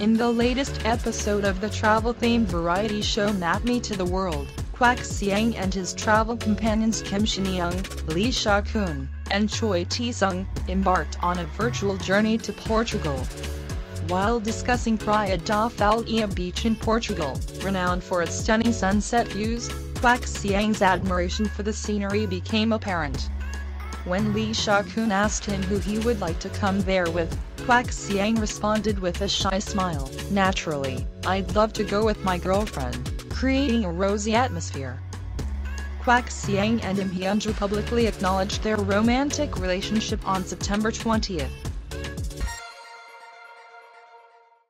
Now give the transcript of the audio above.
In the latest episode of the travel-themed variety show Map Me to the World, Kwak Siyang and his travel companions Kim Shin Young, Lee Sha Kun, and Choi Tae Sung embarked on a virtual journey to Portugal. While discussing Praia da Falésia beach in Portugal, renowned for its stunning sunset views, Kwak Siyang's admiration for the scenery became apparent. When Lee Sha-kun asked him who he would like to come there with, Kwak Siyang responded with a shy smile, Naturally, I'd love to go with my girlfriend, creating a rosy atmosphere. Kwak Siyang and Im Hyeonju publicly acknowledged their romantic relationship on September 20.